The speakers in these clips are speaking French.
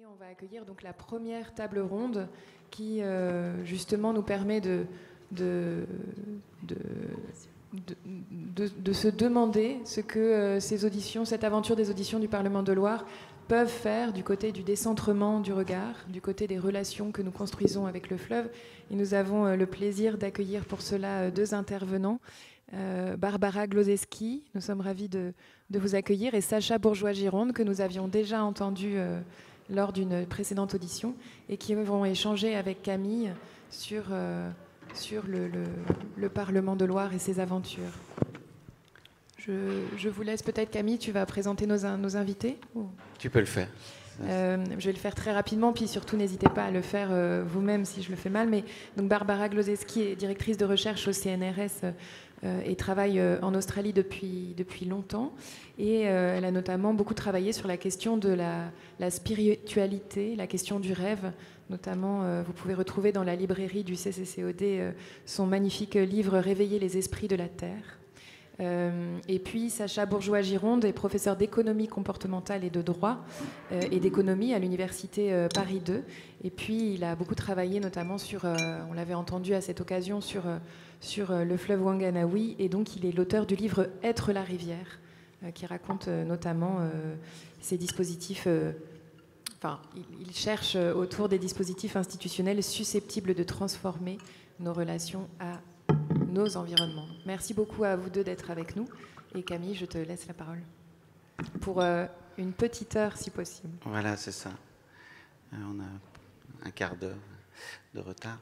On va accueillir donc la première table ronde qui justement nous permet de, se demander ce que euh, ces auditions, cette aventure des auditions du Parlement de Loire peuvent faire du côté du décentrement du regard, du côté des relations que nous construisons avec le fleuve. Et nous avons euh, le plaisir d'accueillir pour cela euh, deux intervenants. Barbara Glozeski, nous sommes ravis de, vous accueillir, et Sacha Bourgeois-Gironde, que nous avions déjà entendu lors d'une précédente audition, et qui vont échanger avec Camille sur sur le, Parlement de Loire et ses aventures. Je, vous laisse peut-être, Camille, tu vas présenter nos, nos invités Tu peux le faire. Euh, je vais le faire très rapidement, puis surtout n'hésitez pas à le faire euh, vous-même si je le fais mal. Mais donc Barbara Glozeski est directrice de recherche au CNRS euh, et travaille en Australie depuis, depuis longtemps. Et elle a notamment beaucoup travaillé sur la question de la, spiritualité, la question du rêve, Notamment, euh, vous pouvez retrouver dans la librairie du CCCOD euh, son magnifique livre Réveiller les esprits de la Terre. Euh, et puis Sacha Bourgeois-Gironde est professeur d'économie comportementale et de droit et d'économie à l'université Paris 2. Et puis il a beaucoup travaillé notamment sur, on l'avait entendu à cette occasion, sur, sur le fleuve Wanganawi. Et donc il est l'auteur du livre Être la rivière, qui raconte notamment ces dispositifs il, cherche euh, autour des dispositifs institutionnels susceptibles de transformer nos relations à nos environnements. Merci beaucoup à vous deux d'être avec nous. Et Camille, je te laisse la parole pour euh, une petite heure si possible. Voilà, c'est ça. Euh, on a un quart d'heure de retard.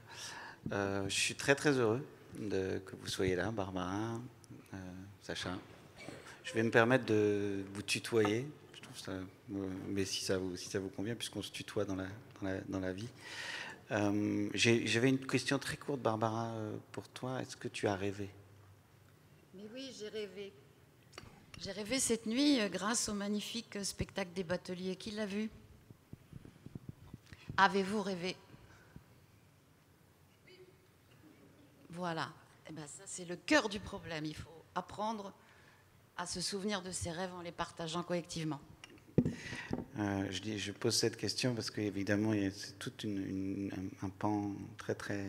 je suis très très heureux de, que vous soyez là, Barbara, Sacha. Je vais me permettre de vous tutoyer mais si ça vous, si ça vous convient, puisqu'on se tutoie dans la, dans la, vie. Euh, j'avais une question très courte, Barbara, euh, pour toi. Est-ce que tu as rêvé? Mais oui, j'ai rêvé. J'ai rêvé cette nuit euh, grâce au magnifique spectacle des bateliers. Qui l'a vu? Avez-vous rêvé? Voilà. Eh ben, ça, c'est le cœur du problème. Il faut apprendre à se souvenir de ses rêves en les partageant collectivement. Euh, je, pose cette question parce qu'évidemment, c'est tout un, pan très très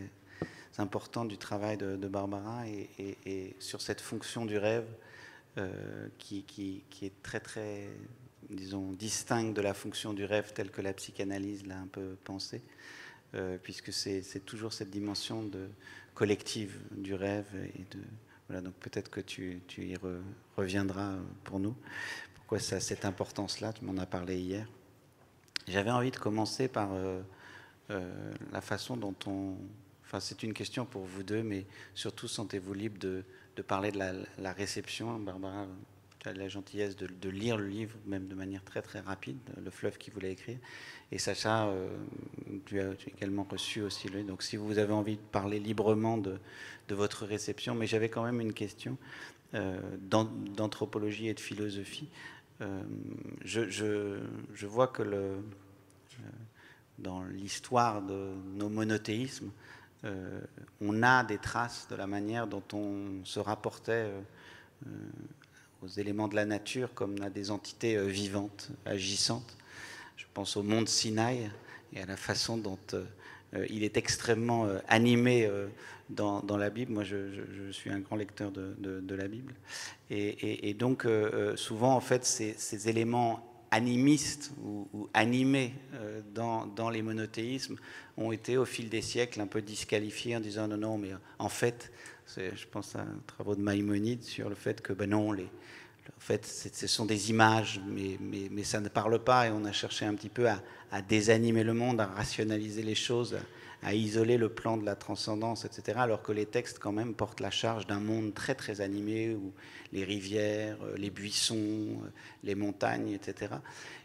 important du travail de, Barbara et, sur cette fonction du rêve euh, qui, qui, est très très, disons, distincte de la fonction du rêve telle que la psychanalyse l'a un peu pensée, euh, puisque c'est toujours cette dimension de collective du rêve et de voilà, donc peut-être que tu, tu y reviendras pour nous ça cette importance-là? Tu m'en as parlé hier. J'avais envie de commencer par euh, euh, la façon dont on. Enfin, c'est une question pour vous deux, mais surtout sentez-vous libre de, de parler de la, réception. Barbara, tu as la gentillesse de, lire le livre, même de manière très très rapide, Le fleuve qui voulait écrire. Et Sacha, euh, tu, as, également reçu aussi lui. Donc si vous avez envie de parler librement de, votre réception, mais j'avais quand même une question d'anthropologie et de philosophie. Euh, je, vois que le, euh, dans l'histoire de nos monothéismes, euh, on a des traces de la manière dont on se rapportait aux éléments de la nature comme à des entités vivantes, agissantes. Je pense au monde Sinaï et à la façon dont il est extrêmement animé dans, la Bible. Moi, je, suis un grand lecteur de, la Bible. Et, donc, euh, euh, souvent, en fait, ces, éléments animistes ou, animés euh, dans, les monothéismes ont été, au fil des siècles, un peu disqualifiés en disant non, non, mais en fait, je pense à un travaux de Maïmonide sur le fait que, ben non, les, en fait, ce sont des images, mais, mais, ça ne parle pas, et on a cherché un petit peu à, désanimer le monde, à rationaliser les choses, à isoler le plan de la transcendance, etc., alors que les textes quand même portent la charge d'un monde très très animé, où les rivières, euh, les buissons, euh, les montagnes, etc.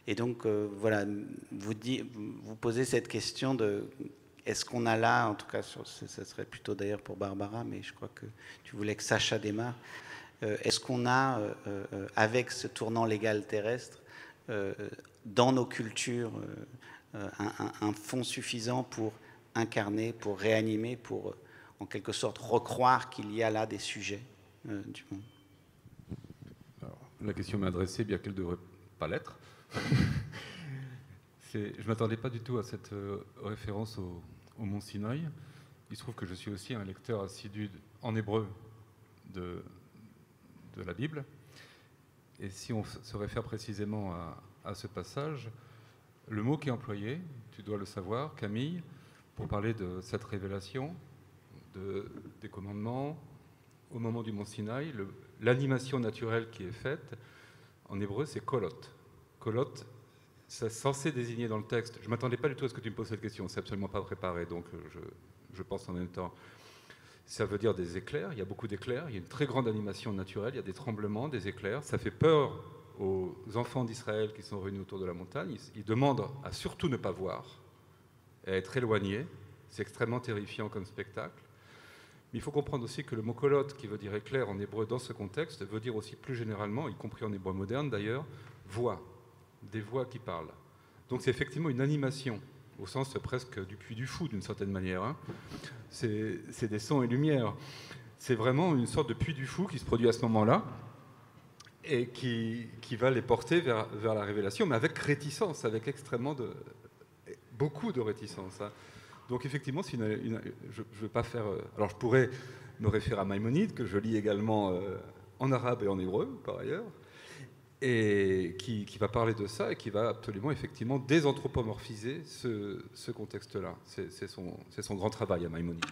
Et donc euh, voilà, vous, vous posez cette question de est-ce qu'on a là, en tout cas, ce serait plutôt d'ailleurs pour Barbara, mais je crois que tu voulais que Sacha démarre, est-ce qu'on a, avec ce tournant légal terrestre, dans nos cultures, un, un fond suffisant pour incarner, pour réanimer, pour euh, en quelque sorte recroire qu'il y a là des sujets euh, du monde? La question m'est adressée, bien qu'elle ne devrait pas l'être. je ne m'attendais pas du tout à cette euh, référence au, Mont Sinaï. Il se trouve que je suis aussi un lecteur assidu en hébreu de, la Bible. Et si on se réfère précisément à, ce passage, le mot qui est employé, tu dois le savoir, Camille, pour parler de cette révélation, de, des commandements, au moment du Mont Sinaï, l'animation naturelle qui est faite, en hébreu, c'est kolot. Kolot, c'est censé désigner dans le texte. Je ne m'attendais pas du tout à ce que tu me poses cette question, c'est absolument pas préparé, donc je, je, pense en même temps. Ça veut dire des éclairs, il y a beaucoup d'éclairs, il y a une très grande animation naturelle, il y a des tremblements, des éclairs. Ça fait peur aux enfants d'Israël qui sont réunis autour de la montagne. Ils, demandent à surtout ne pas voir, à être éloignés. C'est extrêmement terrifiant comme spectacle. Mais il faut comprendre aussi que le mot kolot, qui veut dire éclair en hébreu dans ce contexte, veut dire aussi plus généralement, y compris en hébreu moderne d'ailleurs, voix, des voix qui parlent. Donc c'est effectivement une animation, au sens presque du puits du fou d'une certaine manière. Hein. C'est des sons et lumières. C'est vraiment une sorte de puits du fou qui se produit à ce moment-là et qui, va les porter vers, la révélation, mais avec réticence, avec extrêmement de, beaucoup de réticence. Hein. Donc effectivement, je ne veux pas faire... Euh, alors je pourrais me référer à Maïmonide, que je lis également euh, en arabe et en hébreu, par ailleurs, et qui, va parler de ça et qui va absolument, effectivement, désanthropomorphiser ce, contexte-là. C'est son, grand travail à Maïmonide.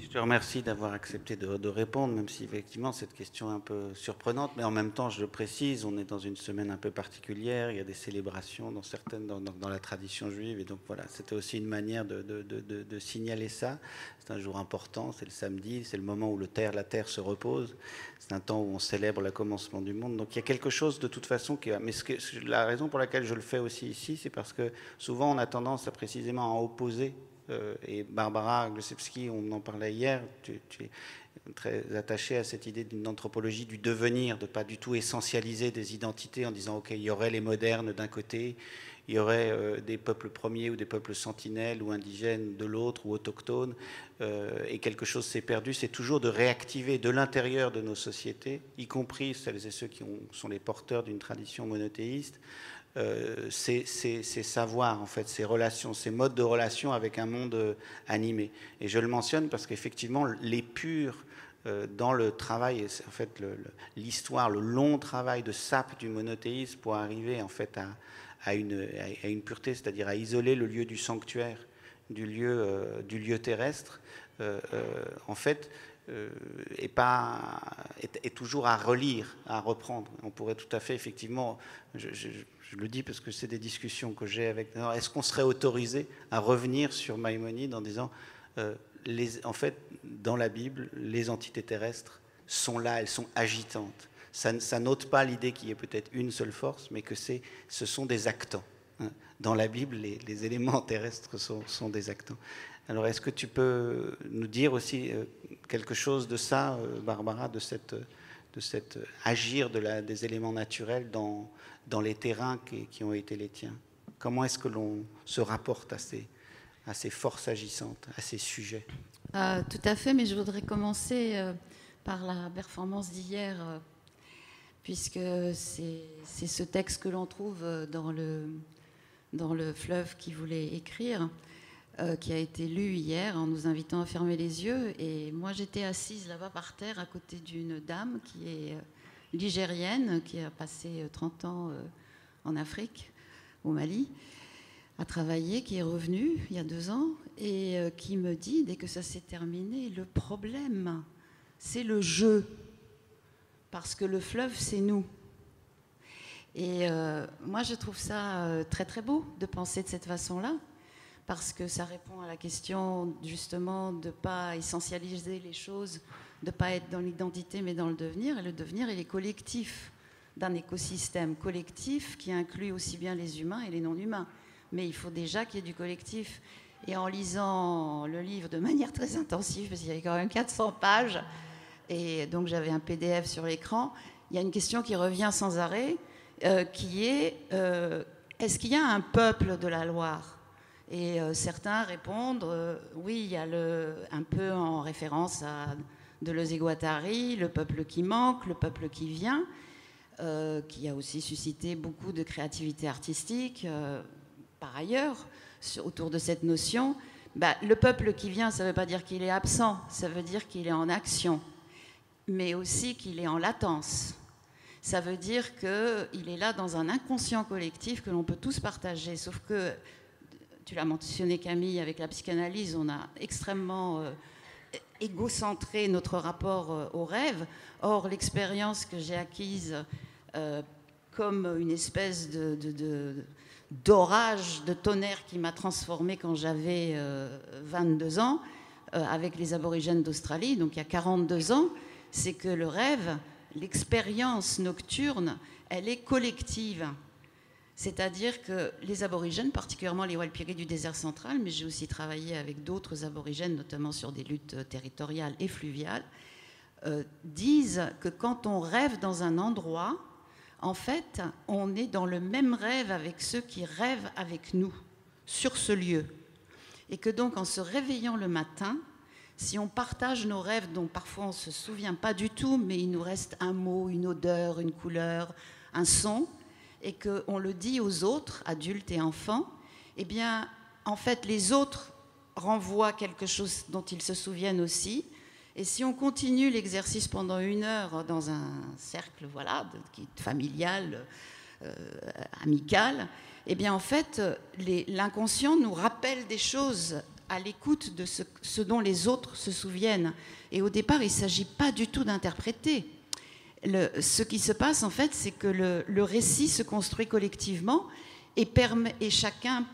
Je te remercie d'avoir accepté de, répondre, même si effectivement cette question est un peu surprenante, mais en même temps, je le précise, on est dans une semaine un peu particulière, il y a des célébrations dans certaines, dans, la tradition juive, et donc voilà, c'était aussi une manière de, signaler ça. C'est un jour important, c'est le samedi, c'est le moment où le terre, la terre se repose, c'est un temps où on célèbre le commencement du monde. Donc il y a quelque chose de toute façon qui, mais la raison pour laquelle je le fais aussi ici, c'est parce que souvent on a tendance à précisément à opposer euh, et Barbara Glosewski, on en parlait hier, tu, es très attaché à cette idée d'une anthropologie du devenir, de pas du tout essentialiser des identités en disant, OK, il y aurait les modernes d'un côté, il y aurait euh, des peuples premiers ou des peuples sentinelles ou indigènes de l'autre ou autochtones, euh, et quelque chose s'est perdu, c'est toujours de réactiver de l'intérieur de nos sociétés, y compris celles et ceux qui sont les porteurs d'une tradition monothéiste, euh, ces, savoirs, en fait, ces relations, ces modes de relation avec un monde euh, animé. Et je le mentionne parce qu'effectivement, les purs euh, dans le travail, en fait, l'histoire, le, long travail de sape du monothéisme pour arriver en fait à, une, pureté, c'est-à-dire à isoler le lieu du sanctuaire du lieu terrestre, en fait, est, pas, est, toujours à relire, à reprendre. On pourrait tout à fait, effectivement, je, le dis parce que c'est des discussions que j'ai avec. Est-ce qu'on serait autorisé à revenir sur Maïmonide en disant, euh, en fait, dans la Bible, les entités terrestres sont là, elles sont agitantes. Ça, ça n'ôte pas l'idée qu'il y ait peut-être une seule force, mais que c'est, ce sont des actants. Hein. Dans la Bible, les, éléments terrestres sont, sont, des actants. Alors, est-ce que tu peux nous dire aussi euh, quelque chose de ça, euh, Barbara, de cette, cette agir des éléments naturels dans les terrains qui, ont été les tiens? Comment est-ce que l'on se rapporte à ces, à ces forces agissantes, à ces sujets? Euh, Tout à fait, mais je voudrais commencer euh, par la performance d'hier, euh, puisque c'est ce texte que l'on trouve dans le fleuve qui voulait écrire. Qui a été lu hier en nous invitant à fermer les yeux. Et moi, j'étais assise là-bas par terre à côté d'une dame qui est ligérienne qui a passé 30 euh, ans euh, en Afrique, au Mali, a travaillé, qui est revenue il y a deux ans et euh, qui me dit, dès que ça s'est terminé, le problème, c'est le jeu. Parce que le fleuve, c'est nous. Et moi, je trouve ça très très beau de penser de cette façon-là, parce que ça répond à la question justement de ne pas essentialiser les choses de ne pas être dans l'identité mais dans le devenir. Et le devenir, il est collectif, d'un écosystème collectif qui inclut aussi bien les humains et les non-humains. Mais il faut déjà qu'il y ait du collectif. Et en lisant le livre de manière très intensive, parce qu'il y avait quand même 400 pages, et donc j'avais un PDF sur l'écran, il y a une question qui revient sans arrêt, euh, qui est euh, est-ce qu'il y a un peuple de la Loire? Et euh, certains répondent oui, il y a le, un peu en référence à de Guattari, Le peuple qui manque, Le peuple qui vient, euh, qui a aussi suscité beaucoup de créativité artistique. Euh, par ailleurs autour de cette notion, bah, le peuple qui vient, ça ne veut pas dire qu'il est absent, ça veut dire qu'il est en action, mais aussi qu'il est en latence. Ça veut dire qu'il est là dans un inconscient collectif que l'on peut tous partager, sauf que, tu l'as mentionné Camille, avec la psychanalyse, on a extrêmement euh, égocentré notre rapport euh, au rêve. Or, l'expérience que j'ai acquise euh, comme une espèce de d'orage, de tonnerre qui m'a transformée quand j'avais 22 euh, ans avec les aborigènes d'Australie, donc il y a 42 ans, c'est que le rêve, l'expérience nocturne, elle est collective. C'est-à-dire que les aborigènes, particulièrement les Walpiri du désert central, mais j'ai aussi travaillé avec d'autres aborigènes, notamment sur des luttes territoriales et fluviales, euh, disent que quand on rêve dans un endroit, en fait, on est dans le même rêve avec ceux qui rêvent avec nous sur ce lieu. Et que donc, en se réveillant le matin, si on partage nos rêves dont parfois on ne se souvient pas du tout, mais il nous reste un mot, une odeur, une couleur, un son, et qu'on le dit aux autres, adultes et enfants, eh bien, en fait, les autres renvoient quelque chose dont ils se souviennent aussi, et si on continue l'exercice pendant une heure dans un cercle voilà, familial, euh, amical, eh bien en fait, l'inconscient nous rappelle des choses à l'écoute de ce, dont les autres se souviennent. Et au départ, il ne s'agit pas du tout d'interpréter. Ce qui se passe, en fait, c'est que le, récit se construit collectivement et, permet, et chacun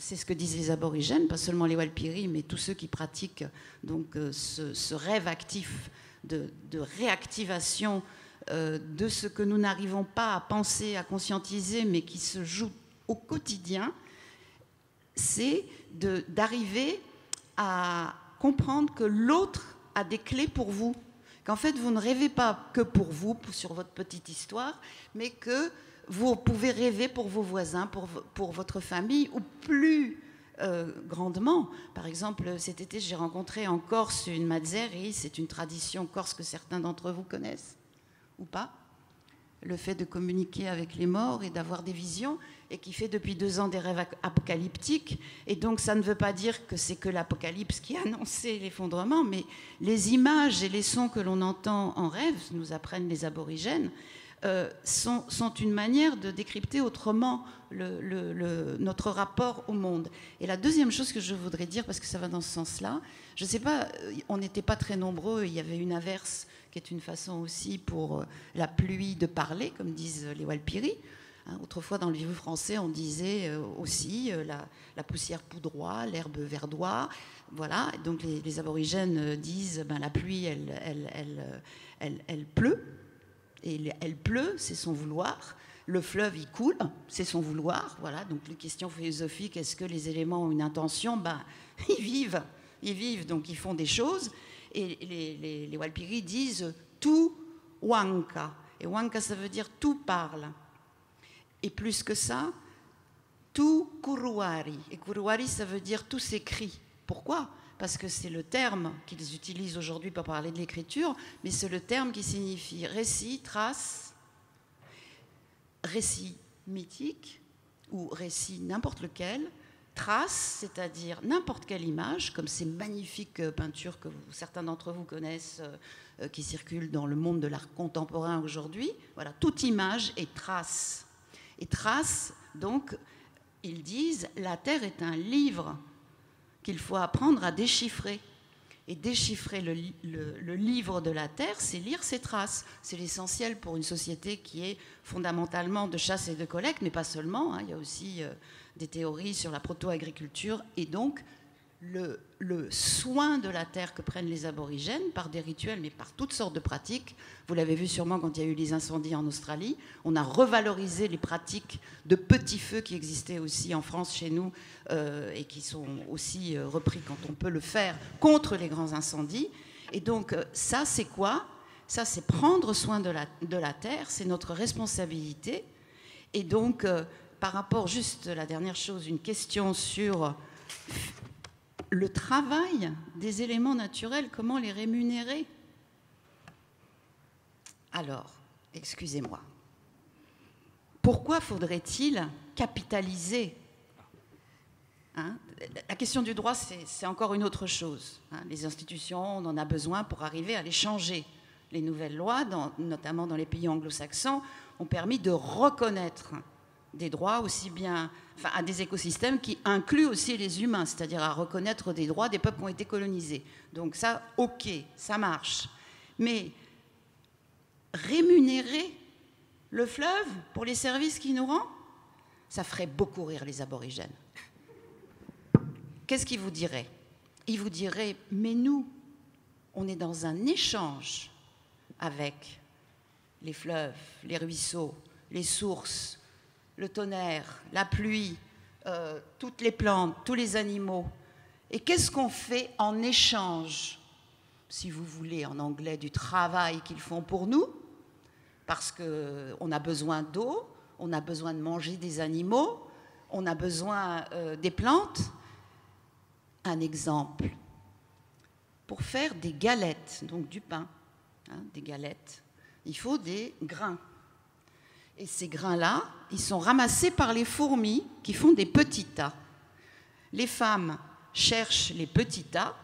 c'est ce que disent les aborigènes, pas seulement les Walpiri, mais tous ceux qui pratiquent donc euh, ce, rêve actif de, réactivation euh, de ce que nous n'arrivons pas à penser, à conscientiser, mais qui se joue au quotidien, c'est d'arriver à comprendre que l'autre a des clés pour vous, qu'en fait vous ne rêvez pas que pour vous, sur votre petite histoire, mais que vous pouvez rêver pour vos voisins, pour, pour votre famille, ou plus euh, grandement. Par exemple, cet été, j'ai rencontré en Corse une mazzeri, c'est une tradition corse que certains d'entre vous connaissent, ou pas? Le fait de communiquer avec les morts et d'avoir des visions, et qui fait depuis deux ans des rêves apocalyptiques. Et donc ça ne veut pas dire que c'est que l'apocalypse qui a annoncé l'effondrement, mais les images et les sons que l'on entend en rêve, nous apprennent les aborigènes, euh, sont, une manière de décrypter autrement notre rapport au monde. Et la deuxième chose que je voudrais dire, parce que ça va dans ce sens-là, je ne sais pas, euh, on n'était pas très nombreux, il y avait une averse qui est une façon aussi pour euh, la pluie de parler, comme disent les Walpiri. Hein, autrefois, dans le vieux français, on disait aussi la, poussière poudroie, l'herbe verdoie. Voilà, donc les, aborigènes disent ben, la pluie, elle pleut et elle pleut, c'est son vouloir. Le fleuve, il coule, c'est son vouloir. Voilà, donc les questions philosophiques, est-ce que les éléments ont une intention? Ben, Ils vivent, ils vivent, donc ils font des choses. Et les, les, Walpiri disent tout wanka. Et wanka, ça veut dire tout parle. Et plus que ça, tout kuruari. Et kuruari, ça veut dire tout s'écrit. Pourquoi? Parce que c'est le terme qu'ils utilisent aujourd'hui pour parler de l'écriture, mais c'est le terme qui signifie récit, trace, récit mythique ou récit n'importe lequel, trace, c'est-à-dire n'importe quelle image, comme ces magnifiques peintures que certains d'entre vous connaissent, euh, qui circulent dans le monde de l'art contemporain aujourd'hui. Voilà, toute image est trace. Et trace, donc, ils disent, la Terre est un livre qu'il faut apprendre à déchiffrer. Et déchiffrer le, livre de la Terre, c'est lire ses traces. C'est l'essentiel pour une société qui est fondamentalement de chasse et de collecte, mais pas seulement. Hein. Il y a aussi euh, des théories sur la proto-agriculture et donc le, soin de la terre que prennent les aborigènes par des rituels, mais par toutes sortes de pratiques. Vous l'avez vu sûrement quand il y a eu les incendies en Australie. On a revalorisé les pratiques de petits feux qui existaient aussi en France chez nous euh, et qui sont aussi euh, repris quand on peut le faire contre les grands incendies. Et donc euh, ça, c'est quoi? Ça, c'est prendre soin de la, de la terre, c'est notre responsabilité. Et donc, par rapport, juste la dernière chose, une question sur le travail des éléments naturels, comment les rémunérer? Alors, excusez-moi, pourquoi faudrait-il capitaliser? Hein? la question du droit, c'est encore une autre chose. Hein. Les institutions, on en a besoin pour arriver à les changer. Les nouvelles lois, notamment dans les pays anglo-saxons, ont permis de reconnaître des droits aussi bien à des écosystèmes qui incluent aussi les humains, c'est-à-dire à reconnaître des droits des peuples qui ont été colonisés. Donc ça, ok, ça marche. Mais rémunérer le fleuve pour les services qu'il nous rend, ça ferait beaucoup rire les aborigènes. Qu'est-ce qu'ils vous diraient? Ils vous diraient, mais nous, on est dans un échange avec les fleuves, les ruisseaux, les sources, le tonnerre, la pluie, euh, toutes les plantes, tous les animaux. Et qu'est-ce qu'on fait en échange, si vous voulez, en anglais, du travail qu'ils font pour nous? Parce qu'on a besoin d'eau, on a besoin de manger des animaux, on a besoin euh, des plantes. Un exemple, pour faire des galettes, donc du pain, hein, des galettes, il faut des grains. Et ces grains-là, ils sont ramassés par les fourmis qui font des petits tas. Les femmes cherchent les petits tas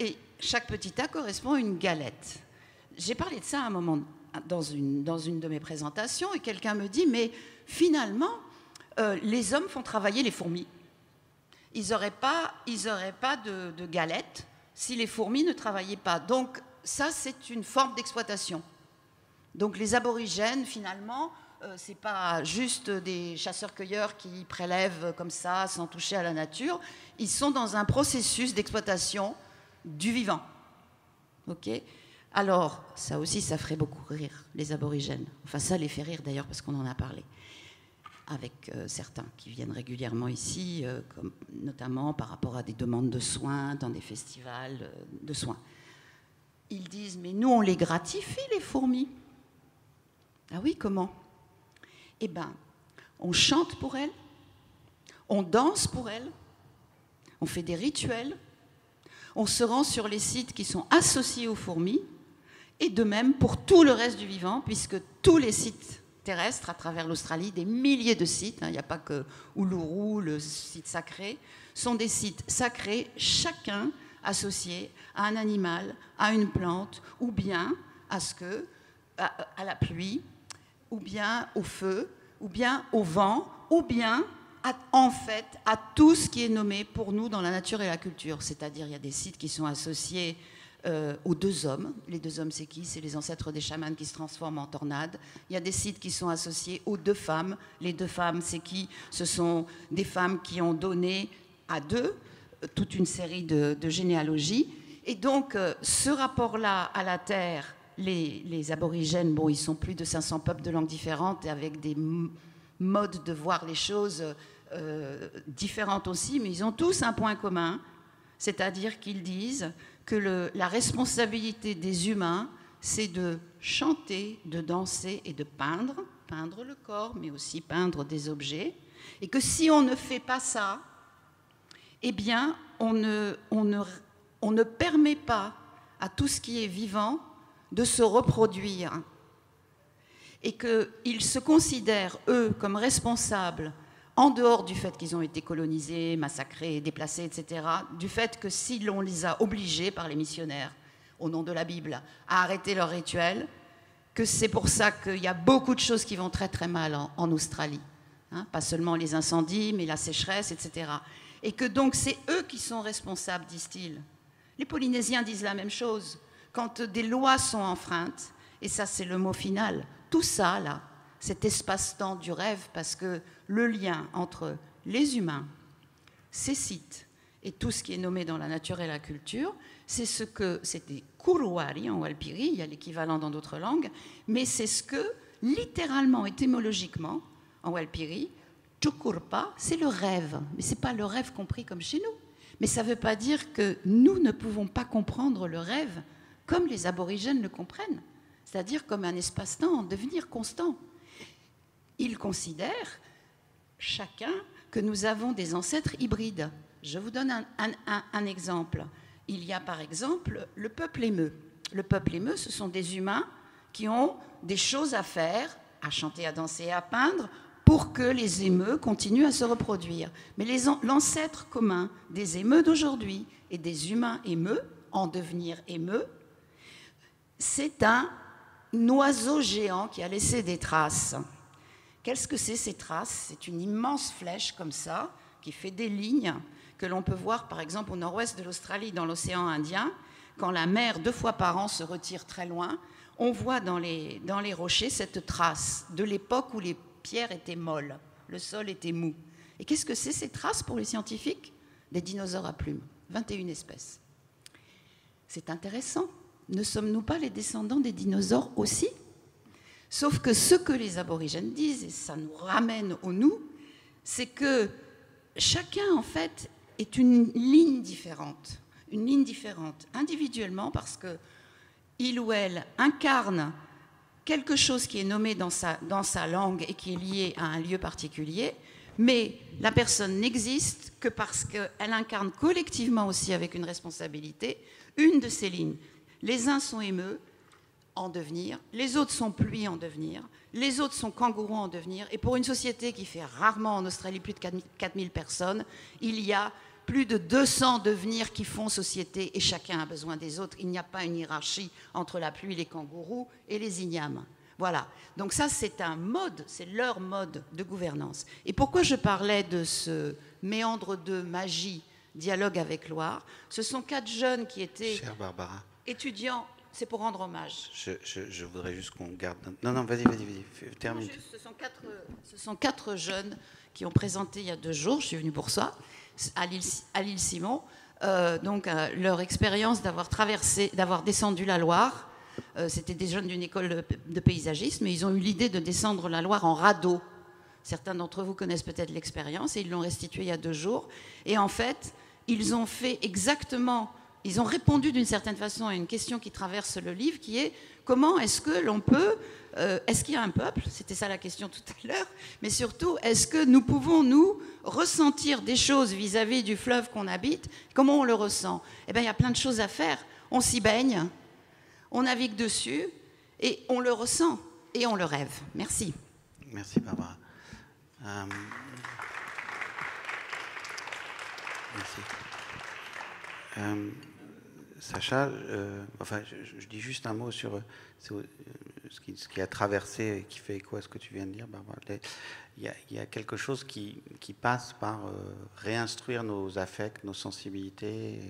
et chaque petit tas correspond à une galette. J'ai parlé de ça à un moment dans une, dans une de mes présentations et quelqu'un me dit, mais finalement, euh, les hommes font travailler les fourmis. Ils n'auraient pas, ils pas de, de galettes si les fourmis ne travaillaient pas. Donc ça, c'est une forme d'exploitation. Donc les aborigènes, finalement, ce euh, c'est pas juste des chasseurs-cueilleurs qui prélèvent comme ça sans toucher à la nature. Ils sont dans un processus d'exploitation du vivant. Ok? Alors, ça aussi, ça ferait beaucoup rire les aborigènes. Enfin, ça les fait rire d'ailleurs parce qu'on en a parlé avec euh, certains qui viennent régulièrement ici, euh, notamment par rapport à des demandes de soins dans des festivals de soins. Ils disent, mais nous, on les gratifie, les fourmis. Ah oui, comment? Eh bien, on chante pour elle, on danse pour elle, on fait des rituels, on se rend sur les sites qui sont associés aux fourmis, et de même pour tout le reste du vivant, puisque tous les sites terrestres à travers l'Australie, des milliers de sites, hein, il n'y a pas que Uluru, le site sacré, sont des sites sacrés, chacun associé à un animal, à une plante, ou bien à ce que, à la pluie, ou bien au feu, ou bien au vent, ou bien en fait à tout ce qui est nommé pour nous dans la nature et la culture. C'est-à-dire il y a des sites qui sont associés euh, aux deux hommes. Les deux hommes, c'est qui? C'est les ancêtres des chamans qui se transforment en tornades. Il y a des sites qui sont associés aux deux femmes. Les deux femmes, c'est qui? Ce sont des femmes qui ont donné à deux euh, toute une série de, généalogies. Et donc, euh, ce rapport-là à la terre les, aborigènes, bon, ils sont plus de 500 peuples de langues différentes et avec des modes de voir les choses euh, différentes aussi, mais ils ont tous un point commun, c'est-à-dire qu'ils disent que la responsabilité des humains, c'est de chanter, de danser et de peindre, peindre le corps, mais aussi peindre des objets, et que si on ne fait pas ça, eh bien, on ne, permet pas à tout ce qui est vivant de se reproduire et qu'ils se considèrent, eux, comme responsables, en dehors du fait qu'ils ont été colonisés, massacrés, déplacés, etc., du fait que si l'on les a obligés par les missionnaires, au nom de la Bible, à arrêter leurs rituels, que c'est pour ça qu'il y a beaucoup de choses qui vont très très mal en, Australie. Hein. pas seulement les incendies, mais la sécheresse, etc. Et que donc c'est eux qui sont responsables, disent-ils. Les Polynésiens disent la même chose quand des lois sont enfreintes, et ça c'est le mot final, tout ça là, cet espace-temps du rêve, parce que le lien entre les humains, ces sites et tout ce qui est nommé dans la nature et la culture, c'est ce que, c'est des kuruari en walpiri, il y a l'équivalent dans d'autres langues, mais c'est ce que, littéralement, étymologiquement, en walpiri, chukurpa, c'est le rêve, mais ce n'est pas le rêve compris comme chez nous. Mais ça ne veut pas dire que nous ne pouvons pas comprendre le rêve comme les aborigènes le comprennent, c'est-à-dire comme un espace-temps en devenir constant. Ils considèrent chacun que nous avons des ancêtres hybrides. Je vous donne un, exemple. Il y a par exemple le peuple émeu. Le peuple émeu, ce sont des humains qui ont des choses à faire, à chanter, à danser, à peindre, pour que les émeux continuent à se reproduire. Mais l'ancêtre commun des émeux d'aujourd'hui et des humains émeux, en devenir émeux, c'est un oiseau géant qui a laissé des traces. Qu'est-ce que c'est ces traces? C'est une immense flèche comme ça, qui fait des lignes, que l'on peut voir par exemple au nord-ouest de l'Australie, dans l'océan Indien, quand la mer deux fois par an se retire très loin, on voit dans les, dans les rochers cette trace de l'époque où les pierres étaient molles, le sol était mou. Et qu'est-ce que c'est ces traces pour les scientifiques? Des dinosaures à plumes, 21 espèces. C'est intéressant. Ne sommes-nous pas les descendants des dinosaures aussi? Sauf que ce que les aborigènes disent, et ça nous ramène au nous, c'est que chacun, en fait, est une ligne différente. Une ligne différente individuellement parce que il ou elle incarne quelque chose qui est nommé dans sa, dans sa langue et qui est lié à un lieu particulier, mais la personne n'existe que parce qu'elle incarne collectivement aussi avec une responsabilité une de ces lignes. Les uns sont émeux en devenir, les autres sont pluies en devenir, les autres sont kangourous en devenir, et pour une société qui fait rarement en Australie plus de 4000 personnes, il y a plus de 200 devenirs qui font société et chacun a besoin des autres. Il n'y a pas une hiérarchie entre la pluie, les kangourous et les ignames. Voilà. Donc ça, c'est un mode, c'est leur mode de gouvernance. Et pourquoi je parlais de ce méandre de magie, dialogue avec Loire? Ce sont quatre jeunes qui étaient Barbara. Étudiants. C'est pour rendre hommage. Je, voudrais juste qu'on garde. Non, non, vas-y, vas-y, vas-y. Termine. ce, sont quatre, ce sont quatre jeunes qui ont présenté il y a deux jours. Je suis venue pour ça à l'île Simon. Euh, donc euh, leur expérience d'avoir traversé, d'avoir descendu la Loire. Euh, c'était des jeunes d'une école de, paysagisme et ils ont eu l'idée de descendre la Loire en radeau. Certains d'entre vous connaissent peut-être l'expérience et ils l'ont restituée il y a deux jours. Et en fait, ils ont fait exactement, ils ont répondu d'une certaine façon à une question qui traverse le livre, qui est comment est-ce que l'on peut euh, est-ce qu'il y a un peuple? C'était ça la question tout à l'heure. Mais surtout, est-ce que nous pouvons, nous, ressentir des choses vis-à-vis du fleuve qu'on habite? Comment on le ressent? Eh bien, il y a plein de choses à faire. On s'y baigne, on navigue dessus, et on le ressent, et on le rêve. Merci. Merci, Barbara. Euh, merci. Euh, Sacha, enfin, je, dis juste un mot sur ce qui, a traversé et qui fait écho à ce que tu viens de dire. Il y a, quelque chose qui, passe par euh, réinstruire nos affects, nos sensibilités,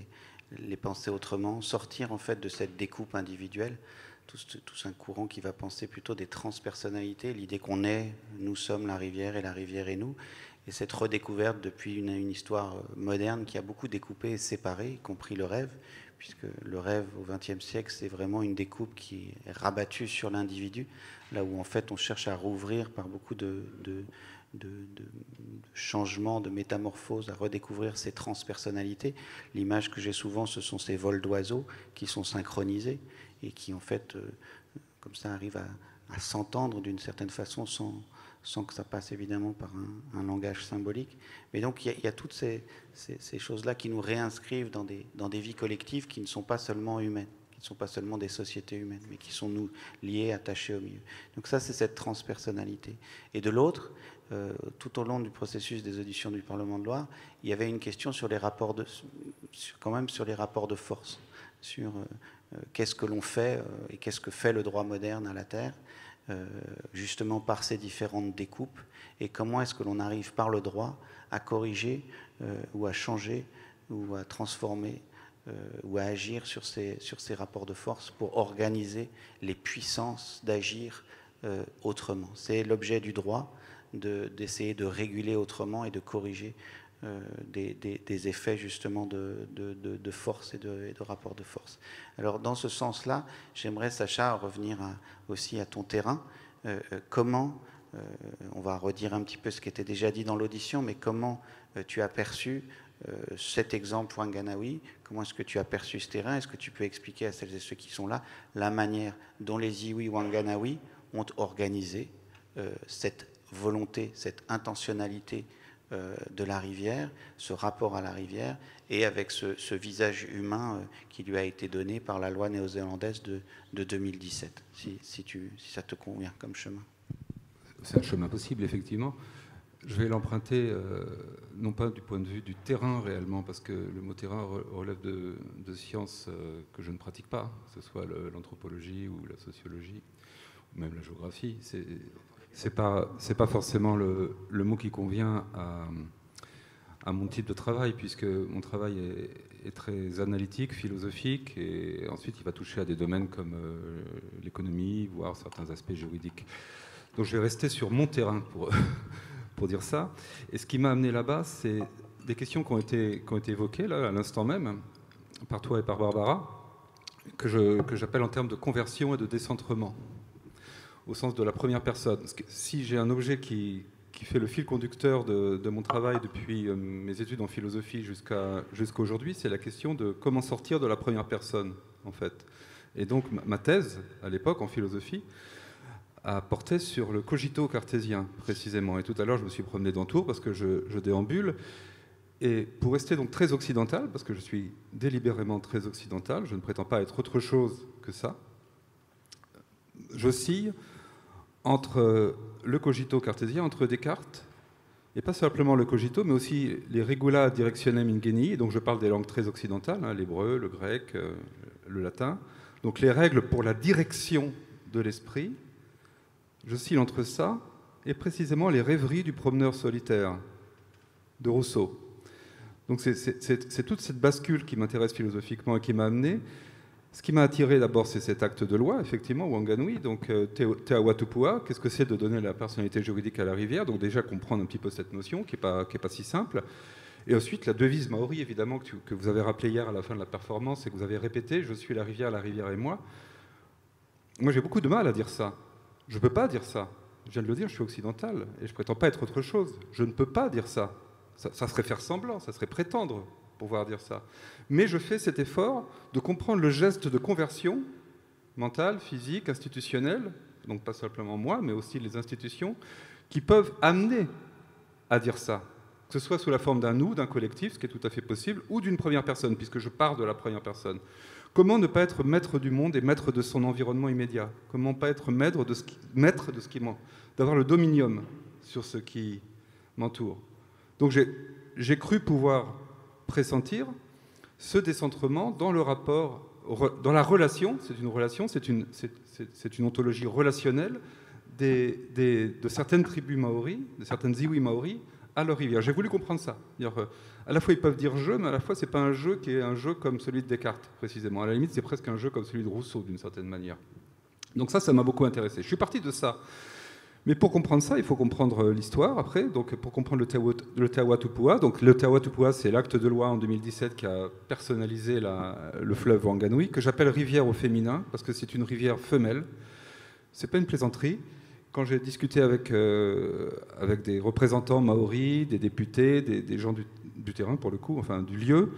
les penser autrement, sortir en fait de cette découpe individuelle. Tout, un courant qui va penser plutôt des transpersonnalités, l'idée qu'on est, nous sommes la rivière et la rivière est nous, et cette redécouverte depuis une histoire moderne qui a beaucoup découpé et séparé, y compris le rêve, puisque le rêve au XXe siècle, c'est vraiment une découpe qui est rabattue sur l'individu, là où en fait on cherche à rouvrir par beaucoup de, changements, de métamorphoses, à redécouvrir ces transpersonnalités. L'image que j'ai souvent, ce sont ces vols d'oiseaux qui sont synchronisés et qui en fait, euh, comme ça, arrivent à s'entendre d'une certaine façon sans, sans que ça passe évidemment par un, langage symbolique. Mais donc il y, a toutes ces, choses-là qui nous réinscrivent dans des, vies collectives qui ne sont pas seulement humaines, qui ne sont pas seulement des sociétés humaines, mais qui sont nous liés, attachés au milieu. Donc ça, c'est cette transpersonnalité. Et de l'autre, euh, tout au long du processus des auditions du Parlement de Loire, il y avait une question sur les rapports de, quand même sur les rapports de force, sur euh, euh, qu'est-ce que l'on fait et qu'est-ce que fait le droit moderne à la Terre. Euh, justement par ces différentes découpes et comment est-ce que l'on arrive par le droit à corriger euh, ou à changer ou à transformer euh, ou à agir sur ces, sur ces rapports de force pour organiser les puissances d'agir autrement. C'est l'objet du droit d'essayer de, réguler autrement et de corriger des, effets justement de, force et de, rapport de force. Alors dans ce sens-là, j'aimerais, Sacha, revenir aussi à ton terrain. Euh, euh, comment, euh, on va redire un petit peu ce qui était déjà dit dans l'audition, mais comment tu as perçu cet exemple Wanganawi Comment est-ce que tu as perçu ce terrain? Est-ce que tu peux expliquer à celles et ceux qui sont là la manière dont les Iwi Wanganawi ont organisé cette volonté, cette intentionnalité de la rivière, ce rapport à la rivière, et avec ce, visage humain qui lui a été donné par la loi néo-zélandaise de, 2017, si, tu, si ça te convient comme chemin. c'est un chemin possible, effectivement. Je vais l'emprunter, non pas du point de vue du terrain réellement, parce que le mot terrain relève de, sciences que je ne pratique pas, que ce soit l'anthropologie ou la sociologie, ou même la géographie. C'est c'est pas c'est pas forcément le, le, mot qui convient à, à, mon type de travail puisque mon travail est, très analytique, philosophique et ensuite il va toucher à des domaines comme euh, l'économie, voire certains aspects juridiques. Donc je vais rester sur mon terrain pour pour dire ça. Et ce qui m'a amené là-bas, c'est des questions qui ont été qui ont été évoquées là à l'instant même par toi et par Barbara que je que j'appelle en termes de conversion et de décentrement au sens de la première personne. Si j'ai un objet qui, fait le fil conducteur de, mon travail depuis euh, mes études en philosophie jusqu'à aujourd'hui, c'est la question de comment sortir de la première personne, en fait. Et donc ma thèse, à l'époque, en philosophie, a porté sur le cogito cartésien, précisément. Et tout à l'heure, je me suis promené dans Tours parce que je, je, déambule. Et pour rester donc très occidental, parce que je suis délibérément très occidental, je ne prétends pas être autre chose que ça, j'oscille entre le cogito cartésien, entre Descartes, et pas simplement le cogito, mais aussi les regula directionem ingeni, donc je parle des langues très occidentales, hein, l'hébreu, le grec, euh, le latin, donc les règles pour la direction de l'esprit, j'oscille entre ça et précisément les rêveries du promeneur solitaire de Rousseau. Donc c'est toute cette bascule qui m'intéresse philosophiquement et qui m'a amené ce qui m'a attiré d'abord, c'est cet acte de loi, effectivement, Wanganui, donc euh, Te Awatupua. Qu'est-ce que c'est de donner la personnalité juridique à la rivière? Donc déjà comprendre un petit peu cette notion qui n'est pas, pas si simple. Et ensuite, la devise maori, évidemment, que, vous avez rappelé hier à la fin de la performance et que vous avez répété, je suis la rivière, la rivière et moi. Moi, j'ai beaucoup de mal à dire ça. Je ne peux pas dire ça. Je viens de le dire, je suis occidental et je prétends pas être autre chose. Je ne peux pas dire ça. Ça, ça serait faire semblant, ça serait prétendre pouvoir dire ça. Mais je fais cet effort de comprendre le geste de conversion mentale, physique, institutionnelle, donc pas simplement moi, mais aussi les institutions, qui peuvent amener à dire ça, que ce soit sous la forme d'un nous, d'un collectif, ce qui est tout à fait possible, ou d'une première personne, puisque je pars de la première personne. Comment ne pas être maître du monde et maître de son environnement immédiat? Comment pas être maître de ce qui, maître de ce qui d'avoir le dominium sur ce qui m'entoure. Donc j'ai cru pouvoir pressentir ce décentrement dans le rapport, dans la relation, c'est une relation, c'est une, c'est, une ontologie relationnelle des, de certaines tribus maoris, de certaines iwi maoris à leur rivière. J'ai voulu comprendre ça. -dire, euh, à la fois, ils peuvent dire jeu, mais à la fois, c'est pas un jeu qui est un jeu comme celui de Descartes, précisément. À la limite, c'est presque un jeu comme celui de Rousseau, d'une certaine manière. Donc ça, ça m'a beaucoup intéressé. Je suis parti de ça. Mais pour comprendre ça, il faut comprendre euh, l'histoire après. Donc, pour comprendre le Tewa Tupua, donc le Tewa Tupua, c'est l'acte de loi en 2017 qui a personnalisé le fleuve Wanganui, que j'appelle rivière au féminin parce que c'est une rivière femelle. C'est pas une plaisanterie. Quand j'ai discuté avec, euh, avec des représentants maoris, des députés, des, gens du, terrain pour le coup, enfin du lieu,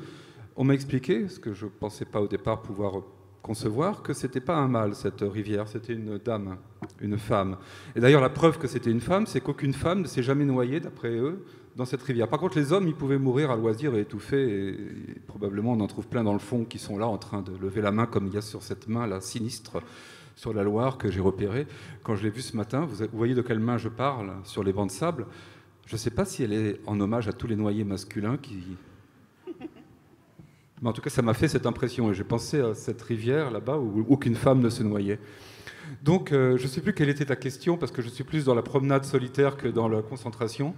on m'a expliqué ce que je ne pensais pas au départ pouvoir concevoir que c'était pas un mâle cette rivière, c'était une dame, une femme. Et d'ailleurs la preuve que c'était une femme, c'est qu'aucune femme ne s'est jamais noyée d'après eux dans cette rivière. Par contre les hommes, ils pouvaient mourir à loisir et étouffer et, probablement on en trouve plein dans le fond qui sont là en train de lever la main comme il y a sur cette main là sinistre sur la Loire que j'ai repérée quand je l'ai vue ce matin. Vous voyez de quelle main je parle sur les bancs de sable. Je ne sais pas si elle est en hommage à tous les noyés masculins qui en tout cas, ça m'a fait cette impression. Et j'ai pensé à cette rivière là-bas où aucune femme ne se noyait. Donc, euh, je ne sais plus quelle était ta question, parce que je suis plus dans la promenade solitaire que dans la concentration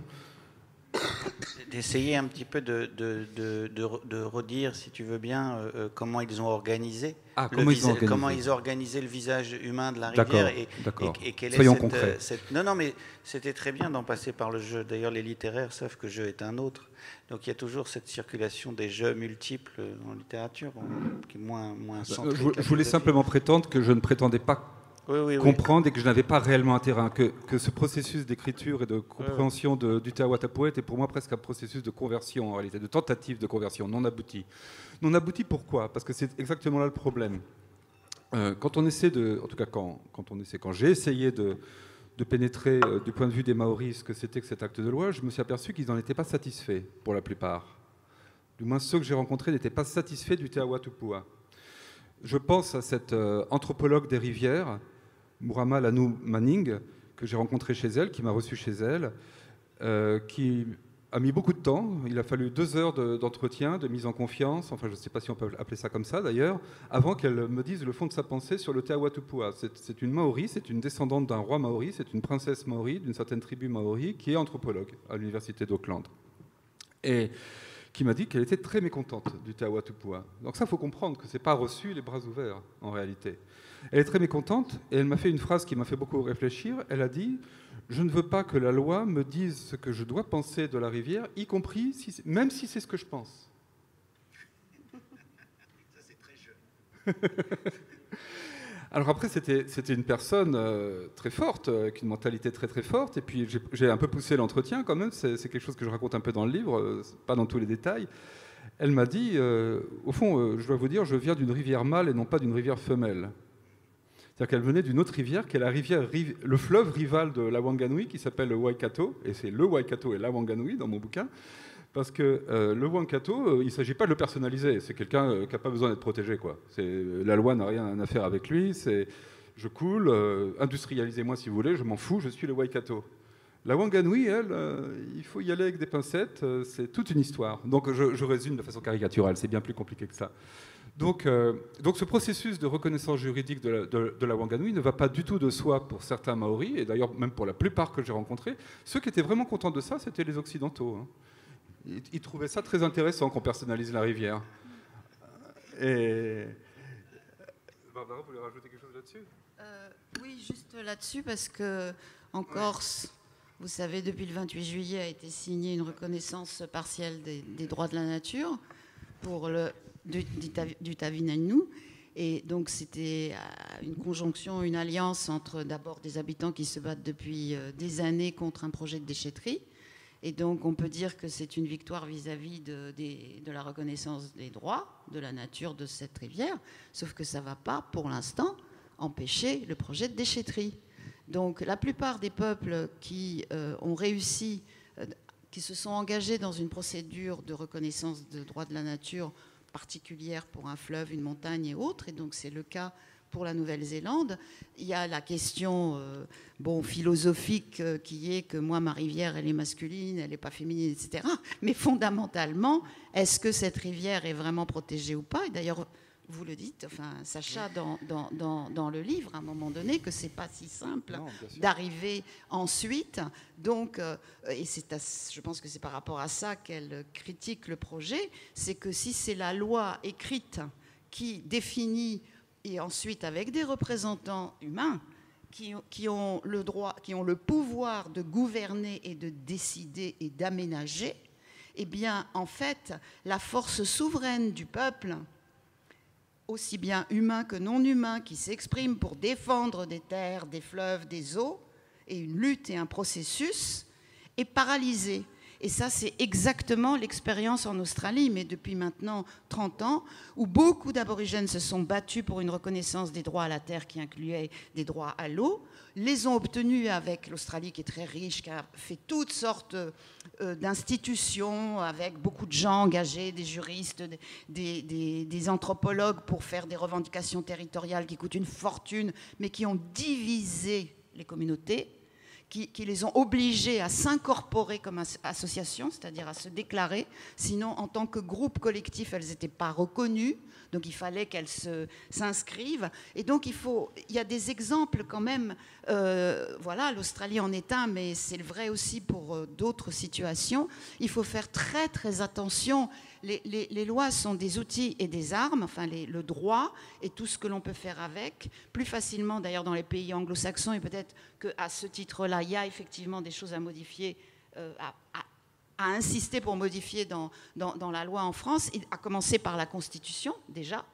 d'essayer un petit peu de, de, de, redire, si tu veux bien, euh, euh, comment ils ont organisé. Ah, comment, ils ont organisé. comment ils ont organisé le visage humain de la rivière et, et, et, quelle Soyons est cette, cette, Non, non, mais c'était très bien d'en passer par le jeu. D'ailleurs, les littéraires savent que jeu est un autre. Donc il y a toujours cette circulation des jeux multiples en littérature, qui est moins, moins centrée. Je, je voulais simplement prétendre que je ne prétendais pas comprendre et que je n'avais pas réellement un terrain. Que, que ce processus d'écriture et de compréhension du Tawatapoe était pour moi presque un processus de conversion en réalité, de tentative de conversion non abouti. Non abouti pourquoi? Parce que c'est exactement là le problème. Euh, quand on essaie de, en tout cas quand, quand quand j'ai essayé de, de pénétrer euh, du point de vue des Maoris ce que c'était que cet acte de loi, je me suis aperçu qu'ils n'en étaient pas satisfaits pour la plupart. Du moins ceux que j'ai rencontrés n'étaient pas satisfaits du Te Awatupua. Je pense à cet euh, anthropologue des rivières Murama Lanou Manning, que j'ai rencontré chez elle, qui m'a reçu chez elle, qui a mis beaucoup de temps. Il a fallu deux heures d'entretien, de, mise en confiance, enfin je ne sais pas si on peut appeler ça comme ça d'ailleurs, avant qu'elle me dise le fond de sa pensée sur le Te Awatupua. C'est une Maori, c'est une descendante d'un roi Maori, c'est une princesse Maori d'une certaine tribu Maori qui est anthropologue à l'université d'Auckland. Et qui m'a dit qu'elle était très mécontente du Te Awatupua. Donc ça, il faut comprendre que ce n'est pas reçu les bras ouverts en réalité. Elle est très mécontente et elle m'a fait une phrase qui m'a fait beaucoup réfléchir. Elle a dit je ne veux pas que la loi me dise ce que je dois penser de la rivière, y compris, si, même si c'est ce que je pense. Ça, c'est très jeune. Alors après, c'était une personne euh, très forte, avec une mentalité très très forte, et puis j'ai un peu poussé l'entretien quand même, c'est quelque chose que je raconte un peu dans le livre, euh, pas dans tous les détails. Elle m'a dit, euh, au fond, je dois vous dire, je viens d'une rivière mâle et non pas d'une rivière femelle. C'est-à-dire qu'elle venait d'une autre rivière, qui est la rivière, le fleuve rival de la Wanganui, qui s'appelle le Waikato, et c'est le Waikato et la Wanganui dans mon bouquin, parce que euh, le Waikato, euh, il ne s'agit pas de le personnaliser, c'est quelqu'un euh, qui n'a pas besoin d'être protégé. La loi n'a rien à faire avec lui, c'est je coule, industrialisez-moi si vous voulez, je m'en fous, je suis le Waikato. La Wanganui, elle, il faut y aller avec des pincettes, c'est toute une histoire. Donc je, résume de façon caricaturale, c'est bien plus compliqué que ça. Donc, ce processus de reconnaissance juridique de la, Wanganui ne va pas du tout de soi pour certains Maoris, et d'ailleurs même pour la plupart que j'ai rencontrés. Ceux qui étaient vraiment contents de ça, c'était les Occidentaux. Hein. Ils, trouvaient ça très intéressant qu'on personnalise la rivière. Et... Barbara, vous voulez rajouter quelque chose là-dessus? Euh, Oui, juste là-dessus, parce que en Corse, vous savez, depuis le 28 juillet a été signée une reconnaissance partielle des, des droits de la nature pour le du, du Tavinanu. Et donc c'était euh, une conjonction, une alliance entre d'abord des habitants qui se battent depuis euh, des années contre un projet de déchetterie. Et donc on peut dire que c'est une victoire vis-à-vis de, la reconnaissance des droits de la nature de cette rivière, sauf que ça ne va pas pour l'instant empêcher le projet de déchetterie. Donc la plupart des peuples qui euh, ont réussi, qui se sont engagés dans une procédure de reconnaissance de droits de la nature particulière pour un fleuve, une montagne et autres, et donc c'est le cas pour la Nouvelle-Zélande. Il y a la question euh, bon, philosophique euh, qui est que moi, ma rivière, elle est masculine, elle n'est pas féminine, etc. Mais fondamentalement, est-ce que cette rivière est vraiment protégée ou pas? Et d'ailleurs, vous le dites, enfin, Sacha, dans, dans, dans, le livre, à un moment donné, que c'est pas si simple d'arriver ensuite. Donc, euh, et c'est, je pense que c'est par rapport à ça qu'elle critique le projet, c'est que si c'est la loi écrite qui définit, et ensuite avec des représentants humains, qui, ont le droit, qui ont le pouvoir de gouverner et de décider et d'aménager, eh bien, en fait, la force souveraine du peuple, aussi bien humains que non humains, qui s'expriment pour défendre des terres, des fleuves, des eaux, et une lutte et un processus, est paralysé. Et ça, c'est exactement l'expérience en Australie, mais depuis maintenant 30 ans, où beaucoup d'aborigènes se sont battus pour une reconnaissance des droits à la terre qui incluait des droits à l'eau, les ont obtenus avec l'Australie qui est très riche, qui a fait toutes sortes euh, d'institutions, avec beaucoup de gens engagés, des juristes, des, des, anthropologues pour faire des revendications territoriales qui coûtent une fortune, mais qui ont divisé les communautés qui, les ont obligés à s'incorporer comme association, c'est-à-dire à se déclarer. Sinon, en tant que groupe collectif, elles n'étaient pas reconnues. Donc il fallait qu'elles s'inscrivent. Et donc il, faut, il y a des exemples quand même. Euh, voilà, l'Australie en est un, mais c'est vrai aussi pour euh, d'autres situations. Il faut faire très très attention les, lois sont des outils et des armes, enfin le droit et tout ce que l'on peut faire avec, plus facilement d'ailleurs dans les pays anglo-saxons, et peut-être qu'à ce titre-là, il y a effectivement des choses à modifier, euh, à, insister pour modifier dans, la loi en France, à commencer par la Constitution déjà,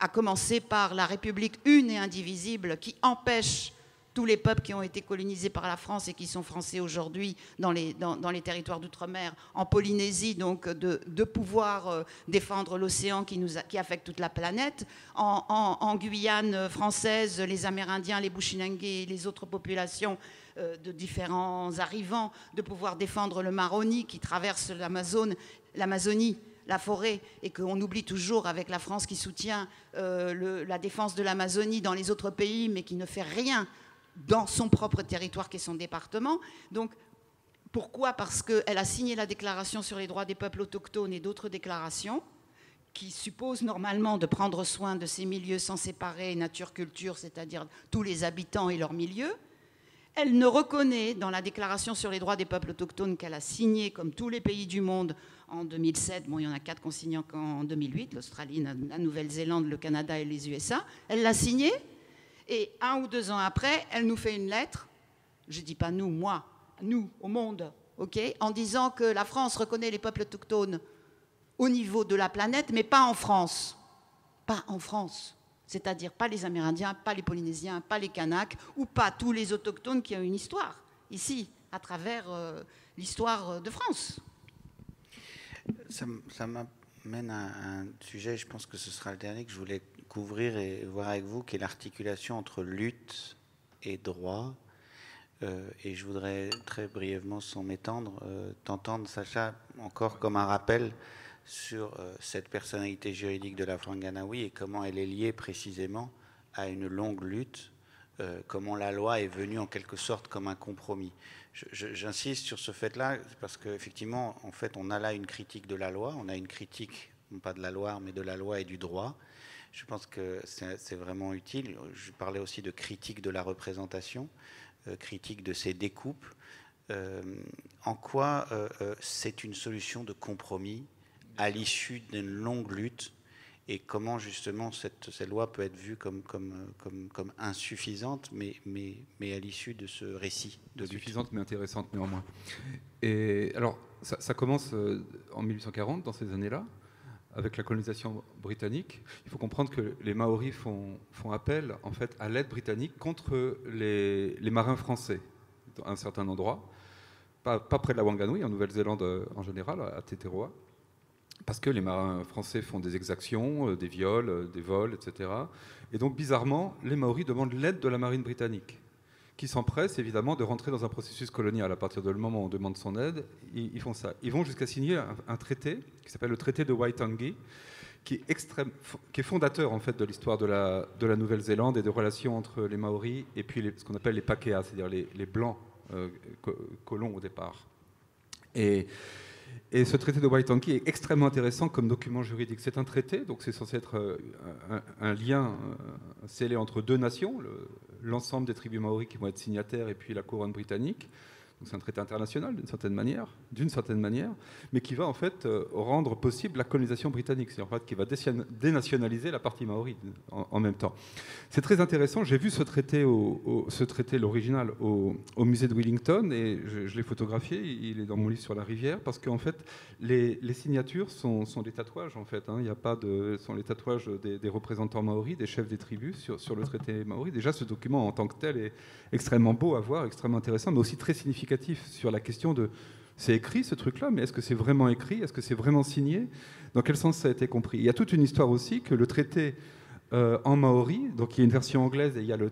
à commencer par la République une et indivisible qui empêche tous les peuples qui ont été colonisés par la France et qui sont français aujourd'hui dans les, territoires d'outre-mer, en Polynésie, donc de, pouvoir euh, défendre l'océan qui, affecte toute la planète, en, Guyane française, les Amérindiens, les Bushinangés et les autres populations euh, de différents arrivants, de pouvoir défendre le Maroni qui traverse l'Amazonie la forêt et qu'on oublie toujours avec la France qui soutient euh, la défense de l'Amazonie dans les autres pays mais qui ne fait rien dans son propre territoire qui est son département. Donc, pourquoi? Parce qu'elle a signé la déclaration sur les droits des peuples autochtones et d'autres déclarations qui supposent normalement de prendre soin de ces milieux sans séparer nature-culture, c'est-à-dire tous les habitants et leurs milieux. Elle ne reconnaît dans la déclaration sur les droits des peuples autochtones qu'elle a signée, comme tous les pays du monde, en 2007, bon, il y en a quatre qu'on signent en 2008, l'Australie, la Nouvelle-Zélande, le Canada et les USA, elle l'a signée, et un ou deux ans après, elle nous fait une lettre, je ne dis pas nous, moi, nous, au monde, ok, en disant que la France reconnaît les peuples autochtones au niveau de la planète, mais pas en France. Pas en France. C'est-à-dire pas les Amérindiens, pas les Polynésiens, pas les Kanaks, ou pas tous les autochtones qui ont une histoire, ici, à travers euh, l'histoire de France. Ça, m'amène à un sujet, je pense que ce sera le dernier que je voulais couvrir et voir avec vous, qui est l'articulation entre lutte et droit. Euh, et je voudrais très brièvement, sans m'étendre, euh, t'entendre, Sacha, encore comme un rappel sur euh, cette personnalité juridique de la Franganawi et comment elle est liée précisément à une longue lutte, comment la loi est venue en quelque sorte comme un compromis. J'insiste sur ce fait-là parce qu'effectivement, en fait, on a là une critique de la loi, on a une critique, non pas de la loi, mais de la loi et du droit. Je pense que c'est vraiment utile. Je parlais aussi de critique de la représentation, euh, critique de ces découpes. Euh, en quoi euh, c'est une solution de compromis à l'issue d'une longue lutte et comment justement cette, loi peut être vue comme, insuffisante, mais, à l'issue de ce récit de Suffisante mais intéressante néanmoins. Et alors, ça, commence euh, en 1840, dans ces années-là, avec la colonisation britannique. Il faut comprendre que les Maoris font, appel en fait à l'aide britannique contre les, les, marins français à un certain endroit, pas, pas près de la Wanganui, en Nouvelle-Zélande euh, en général, à Teteroa parce que les marins français font des exactions, euh, des viols, euh, des vols, etc. Et donc, bizarrement, les Maoris demandent l'aide de la marine britannique, qui s'empresse évidemment de rentrer dans un processus colonial. À partir du moment où on demande son aide, ils, font ça. Ils vont jusqu'à signer un, traité qui s'appelle le traité de Waitangi, qui est, extrême, qui est fondateur en fait de l'histoire de la, de la Nouvelle-Zélande et des relations entre les Maoris et puis ce qu'on appelle les Pakeha, c'est-à-dire les, blancs euh, colons au départ. Et et ce traité de Waitangi est extrêmement intéressant comme document juridique. C'est un traité, donc c'est censé être euh, un, lien euh, scellé entre deux nations, l'ensemble des tribus maoris qui vont être signataires et puis la couronne britannique c'est un traité international d'une certaine manière, d'une certaine manière, mais qui va en fait euh, rendre possible la colonisation britannique, c'est en fait qui va dénationaliser la partie maori en, même temps. C'est très intéressant. J'ai vu ce traité, ce traité l'original, au, musée de Wellington et je, l'ai photographié. Il est dans mon livre sur la rivière parce qu'en fait les, signatures sont, des tatouages en fait. Hein. Il n'y a pas de sont les tatouages des, représentants maoris, des chefs des tribus sur, sur le traité maori. Déjà, ce document en tant que tel est extrêmement beau à voir, extrêmement intéressant, mais aussi très significatif sur la question de c'est écrit ce truc-là, mais est-ce que c'est vraiment écrit? Est-ce que c'est vraiment signé? Dans quel sens ça a été compris? Il y a toute une histoire aussi que le traité euh, en maori, donc il y a une version anglaise et il y a le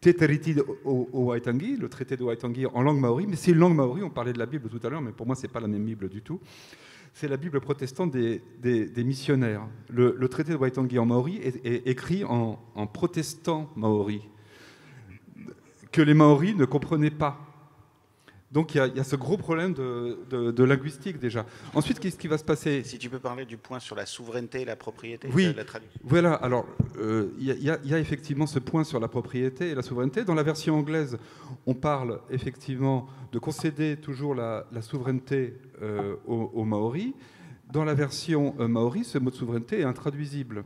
Teteriti au, Waitangi, le traité de Waitangi en langue maori, mais c'est une langue maori, on parlait de la Bible tout à l'heure, mais pour moi c'est pas la même Bible du tout. C'est la Bible protestante des, des, missionnaires. Le, traité de Waitangi en maori est, écrit en, en protestant maori, que les maoris ne comprenaient pas. Donc il y, a ce gros problème de, linguistique déjà. Ensuite, qu'est-ce qui va se passer? Si tu peux parler du point sur la souveraineté et la propriété, oui, la traduction. Voilà, alors euh, il y, a effectivement ce point sur la propriété et la souveraineté. Dans la version anglaise, on parle effectivement de concéder toujours la, souveraineté euh, aux, Maoris. Dans la version euh, Maori, ce mot de souveraineté est intraduisible.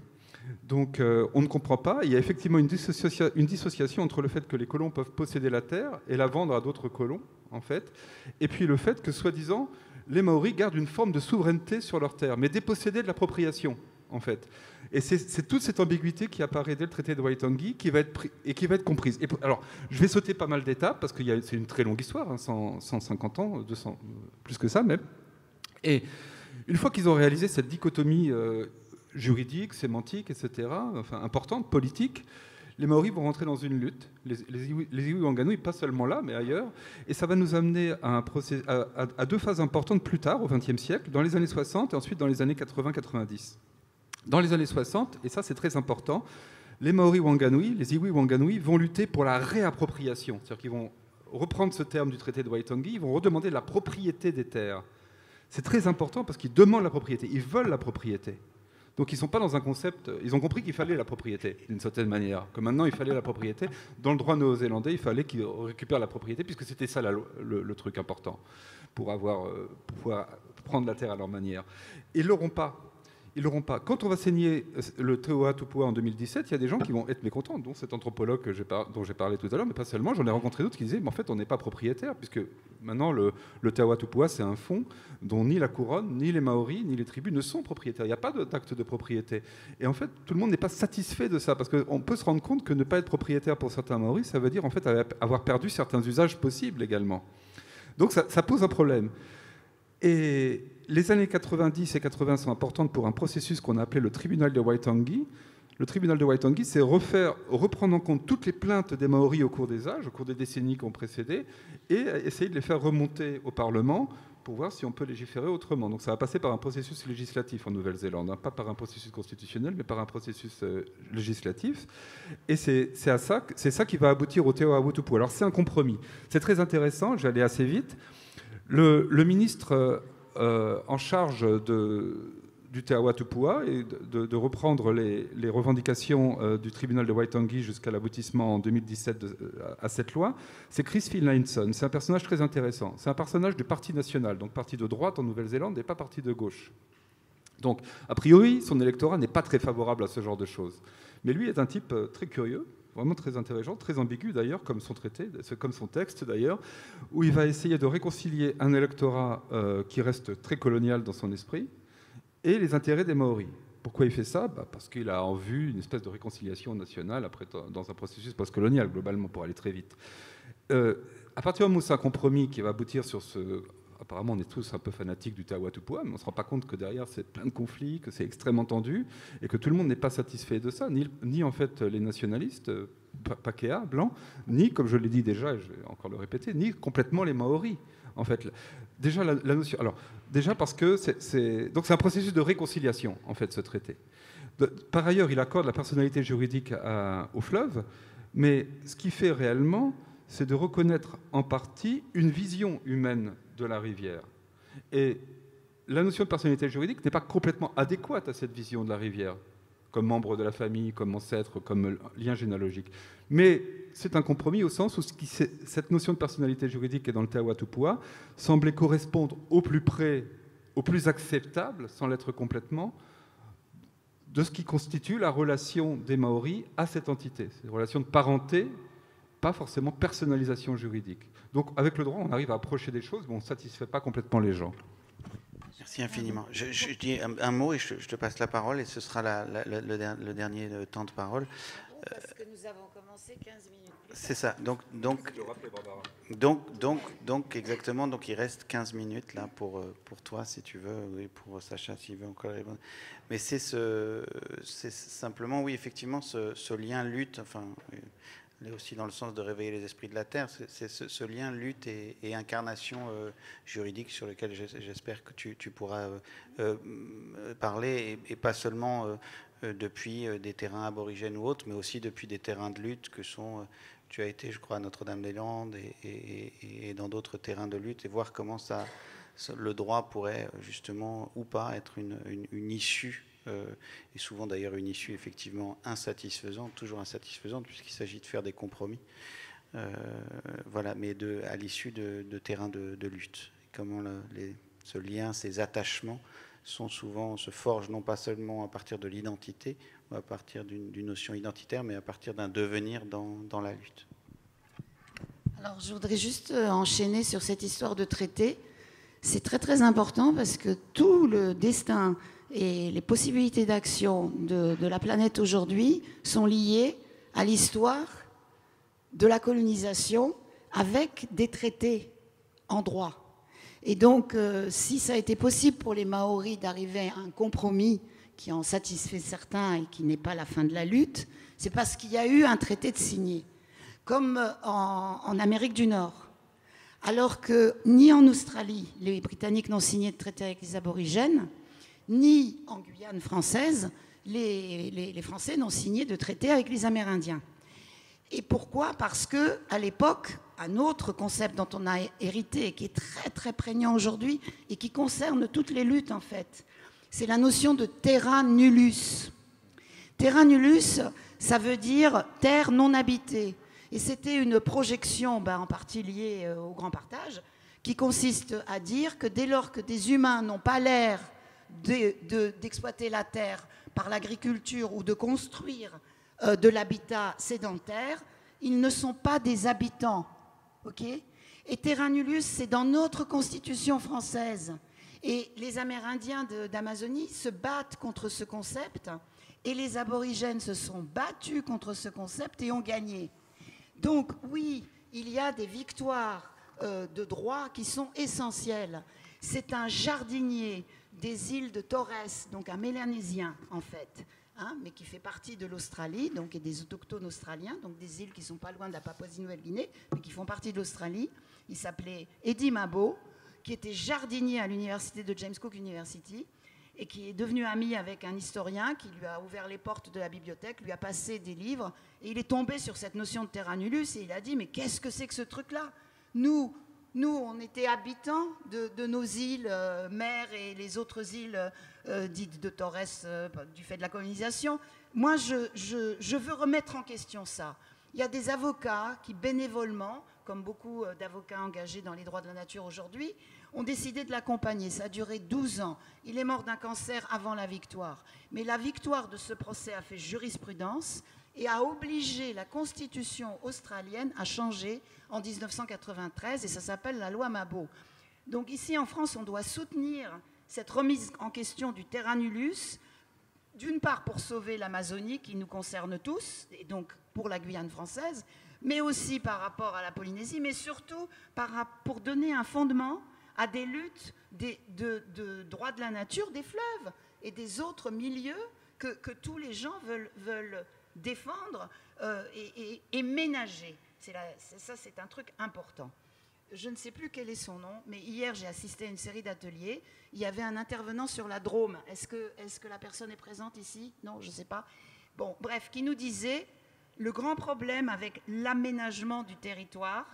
Donc on ne comprend pas. Il y a effectivement une, dissociation entre le fait que les colons peuvent posséder la terre et la vendre à d'autres colons en fait, et puis le fait que, soi-disant, les Maoris gardent une forme de souveraineté sur leur terre, mais dépossédés de l'appropriation, en fait. Et c'est toute cette ambiguïté qui apparaît dès le traité de Waitangi qui va être et qui va être comprise. Alors, je vais sauter pas mal d'étapes parce que c'est une très longue histoire, 150 hein, ans, 200, plus que ça même. Et une fois qu'ils ont réalisé cette dichotomie euh, juridique, sémantique, etc., enfin importante, politique, les Maoris vont rentrer dans une lutte, les, les, pas seulement là, mais ailleurs, et ça va nous amener à, à, deux phases importantes plus tard, au XXe siècle, dans les années 60 et ensuite dans les années 80-90. Dans les années 60, et ça c'est très important, les Maoris Wanganui, les Iwi Wanganui vont lutter pour la réappropriation. C'est-à-dire qu'ils vont reprendre ce terme du traité de Waitangi, ils vont redemander la propriété des terres. C'est très important parce qu'ils demandent la propriété, ils veulent la propriété. Donc ils sont pas dans un concept, ils ont compris qu'il fallait la propriété d'une certaine manière, que maintenant il fallait la propriété. Dans le droit néo-zélandais, il fallait qu'ils récupèrent la propriété puisque c'était ça le, truc important pour, avoir, euh, pour pouvoir prendre la terre à leur manière. Ils l'auront pas ils l'auront pas. Quand on va saigner euh, le Teoa Tupua en 2017, il y a des gens qui vont être mécontents, dont cet anthropologue dont j'ai parlé tout à l'heure, mais pas seulement. J'en ai rencontré d'autres qui disaient, mais en fait, on n'est pas propriétaire, puisque maintenant, le, le Teoa c'est un fonds dont ni la couronne, ni les Maoris, ni les tribus ne sont propriétaires. Il n'y a pas d'acte de propriété. Et en fait, tout le monde n'est pas satisfait de ça, parce qu'on peut se rendre compte que ne pas être propriétaire pour certains Maoris, ça veut dire en fait avoir perdu certains usages possibles également. Donc ça pose un problème. Et les années 90 et 80 sont importantes pour un processus qu'on a appelé le tribunal de Waitangi. Le tribunal de Waitangi, c'est reprendre en compte toutes les plaintes des Maoris au cours des âges, au cours des décennies qui ont précédé, et essayer de les faire remonter au Parlement pour voir si on peut légiférer autrement. Donc ça va passer par un processus législatif en Nouvelle-Zélande, hein. pas par un processus constitutionnel, mais par un processus euh, législatif. Et c'est ça, ça qui va aboutir au Teo Awutupu. Alors c'est un compromis. C'est très intéressant, j'allais assez vite. Le, ministre euh, euh, en charge de, du Te Awatupua et de, reprendre les, revendications euh, du tribunal de Waitangi jusqu'à l'aboutissement en 2017 euh, à cette loi, c'est Chris Finlayson. C'est un personnage très intéressant. C'est un personnage du Parti national, donc parti de droite en Nouvelle-Zélande et pas parti de gauche. Donc, a priori, son électorat n'est pas très favorable à ce genre de choses. Mais lui est un type très curieux, vraiment très intéressant, très ambigu d'ailleurs, comme son traité, comme son texte d'ailleurs, où il va essayer de réconcilier un électorat euh, qui reste très colonial dans son esprit et les intérêts des Maoris. Pourquoi il fait ça? Bah, Parce qu'il a en vue une espèce de réconciliation nationale après, dans un processus postcolonial, globalement, pour aller très vite. Euh, à partir du moment où c'est un compromis qui va aboutir sur ce apparemment, on est tous un peu fanatiques du Tawatupua, mais on ne se rend pas compte que derrière, c'est plein de conflits, que c'est extrêmement tendu, et que tout le monde n'est pas satisfait de ça, ni, en fait les nationalistes, Pakea, blancs, ni, comme je l'ai dit déjà, et je vais encore le répéter, ni complètement les Maoris. En fait, déjà la, notion. Alors, déjà parce que c'est donc c'est un processus de réconciliation en fait ce traité. par ailleurs, il accorde la personnalité juridique au fleuve, mais ce qui fait réellement, c'est de reconnaître en partie une vision humaine de la rivière. Et la notion de personnalité juridique n'est pas complètement adéquate à cette vision de la rivière, comme membre de la famille, comme ancêtre, comme lien généalogique. Mais c'est un compromis au sens où cette notion de personnalité juridique est dans le Tawatupua semblait correspondre au plus près, au plus acceptable, sans l'être complètement, de ce qui constitue la relation des Maoris à cette entité, cette relation de parenté, pas forcément personnalisation juridique. Donc avec le droit, on arrive à approcher des choses, mais on ne satisfait pas complètement les gens. Merci infiniment. Je, dis un, mot et je, te passe la parole et ce sera le, dernier euh, temps de parole. Parce que nous avons commencé 15 minutes. C'est ça. Donc, donc, donc, donc, donc, exactement. Donc, il reste 15 minutes là pour, euh, pour toi, si tu veux, et pour Sacha, s'il veut encore répondre. Mais c'est ce, c'est simplement, oui, effectivement, ce, ce lien lutte, enfin, est aussi dans le sens de réveiller les esprits de la terre. C'est ce, lien lutte et, incarnation euh, juridique sur lequel j'espère que tu, pourras euh, euh, parler, et, pas seulement depuis des terrains aborigènes ou autres, mais aussi depuis des terrains de lutte que sont, tu as été, je crois, à Notre-Dame-des-Landes et, dans d'autres terrains de lutte, et voir comment ça, le droit pourrait justement ou pas être une, issue et souvent d'ailleurs une issue effectivement insatisfaisante, toujours insatisfaisante, puisqu'il s'agit de faire des compromis. Euh, voilà, mais à l'issue de, terrains de, lutte. comment ce lien, ces attachements sont souvent, se forgent non pas seulement à partir de l'identité, ou à partir d'une notion identitaire, mais à partir d'un devenir dans, dans, la lutte. Alors je voudrais juste euh, enchaîner sur cette histoire de traité. C'est très très important parce que tout le destin et les possibilités d'action de, la planète aujourd'hui sont liées à l'histoire de la colonisation avec des traités en droit. Et donc, euh, si ça a été possible pour les Maoris d'arriver à un compromis qui en satisfait certains et qui n'est pas la fin de la lutte, c'est parce qu'il y a eu un traité de signé, comme euh, en, en Amérique du Nord. Alors que ni en Australie, les Britanniques n'ont signé de traité avec les aborigènes, ni en Guyane française, les, Français n'ont signé de traité avec les Amérindiens. Et pourquoi? Parce que à l'époque, un autre concept dont on a hérité et qui est très très prégnant aujourd'hui et qui concerne toutes les luttes en fait, c'est la notion de terra nullus. Terra nullus, ça veut dire terre non habitée. Et c'était une projection, ben, en partie liée euh, au grand partage, qui consiste à dire que dès lors que des humains n'ont pas l'air d'exploiter la terre par l'agriculture ou de construire euh, de l'habitat sédentaire, ils ne sont pas des habitants. et terra nullus, c'est dans notre constitution française. Et les Amérindiens d'Amazonie se battent contre ce concept et les aborigènes se sont battus contre ce concept et ont gagné. Donc oui, il y a des victoires euh, de droit qui sont essentielles. C'est un jardinier des îles de Torres, donc un mélanésien en fait, hein, mais qui fait partie de l'Australie, donc et des autochtones australiens, donc des îles qui sont pas loin de la Papouasie-Nouvelle-Guinée, mais qui font partie de l'Australie. Il s'appelait Eddie Mabo, qui était jardinier à l'université de James Cook University et qui est devenu ami avec un historien qui lui a ouvert les portes de la bibliothèque, lui a passé des livres, et il est tombé sur cette notion de terra nullus, et il a dit, mais qu'est-ce que c'est que ce truc-là? Nous, nous, on était habitants de, nos îles, euh, mères et les autres îles euh, dites de Torres euh, du fait de la colonisation. Moi, je, je veux remettre en question ça. Il y a des avocats qui, bénévolement, comme beaucoup d'avocats engagés dans les droits de la nature aujourd'hui, ont décidé de l'accompagner. Ça a duré 12 ans. Il est mort d'un cancer avant la victoire. Mais la victoire de ce procès a fait jurisprudence et a obligé la constitution australienne à changer en 1993 et ça s'appelle la loi Mabo. Donc ici en France, on doit soutenir cette remise en question du terra nullus, d'une part pour sauver l'Amazonie qui nous concerne tous, et donc pour la Guyane française, mais aussi par rapport à la Polynésie, mais surtout pour donner un fondement à des luttes de, droits de la nature des fleuves et des autres milieux que, tous les gens veulent, défendre euh, et, ménager. ça, c'est un truc important. Je ne sais plus quel est son nom, mais hier j'ai assisté à une série d'ateliers. Il y avait un intervenant sur la Drôme. Est-ce que, que la personne est présente ici? Non, je ne sais pas. Bon, bref, qui nous disait le grand problème avec l'aménagement du territoire,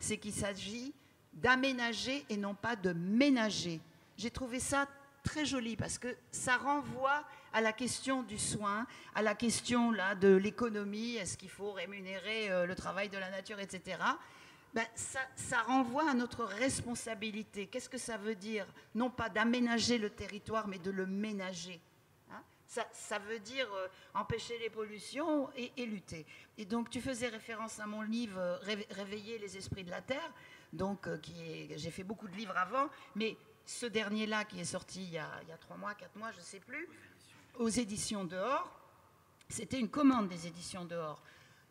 c'est qu'il s'agit d'aménager et non pas de ménager. J'ai trouvé ça très joli parce que ça renvoie à la question du soin, à la question là, de l'économie, est-ce qu'il faut rémunérer euh, le travail de la nature, etc. Ben, ça, renvoie à notre responsabilité. Qu'est-ce que ça veut dire? Non pas d'aménager le territoire, mais de le ménager. Hein ça, veut dire euh, empêcher les pollutions et, lutter. Et donc tu faisais référence à mon livre euh, Réveiller les esprits de la Terre donc euh, j'ai fait beaucoup de livres avant, mais ce dernier-là qui est sorti il y, a, trois mois, quatre mois, je ne sais plus, aux éditions dehors, c'était une commande des éditions dehors.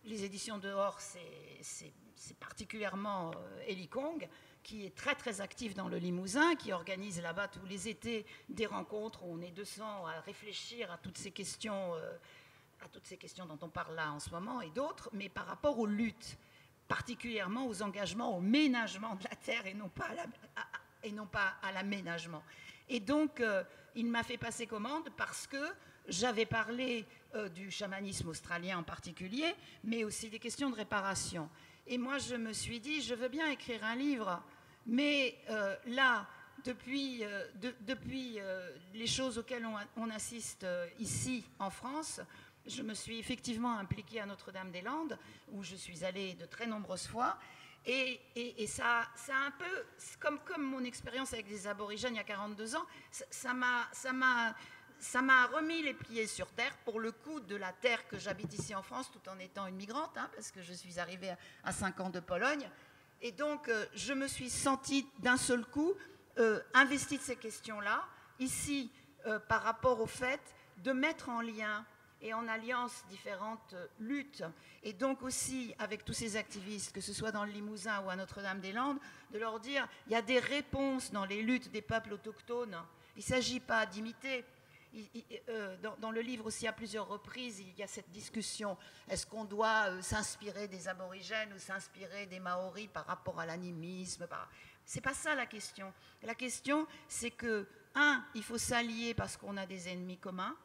Les éditions dehors, c'est particulièrement euh, Kong, qui est très très actif dans le Limousin, qui organise là-bas tous les étés des rencontres où on est 200 à réfléchir à toutes ces questions, euh, à toutes ces questions dont on parle là en ce moment et d'autres, mais par rapport aux luttes particulièrement aux engagements au ménagement de la terre et non pas à, et l'aménagement. Et donc, euh, il m'a fait passer commande parce que j'avais parlé euh, du chamanisme australien en particulier, mais aussi des questions de réparation. Et moi, je me suis dit, je veux bien écrire un livre, mais euh, là, depuis, depuis les choses auxquelles on, on assiste ici en France, je me suis effectivement impliquée à Notre-Dame-des-Landes, où je suis allée de très nombreuses fois. Et, ça, ça un peu, comme, comme mon expérience avec les aborigènes il y a 42 ans, ça m'a ça m'a remis les pieds sur terre pour le coup de la terre que j'habite ici en France tout en étant une migrante, hein, parce que je suis arrivée à, 5 ans de Pologne. Et donc, euh, je me suis sentie d'un seul coup euh, investie de ces questions-là, ici, euh, par rapport au fait de mettre en lien et en alliance différentes luttes, et donc aussi avec tous ces activistes, que ce soit dans le Limousin ou à Notre-Dame-des-Landes, de leur dire il y a des réponses dans les luttes des peuples autochtones. Il ne s'agit pas d'imiter. Euh, dans, le livre aussi, à plusieurs reprises, il y a cette discussion. Est-ce qu'on doit euh, s'inspirer des aborigènes ou s'inspirer des Maoris par rapport à l'animisme Ce n'est pas ça la question. La question, c'est que, un, il faut s'allier parce qu'on a des ennemis communs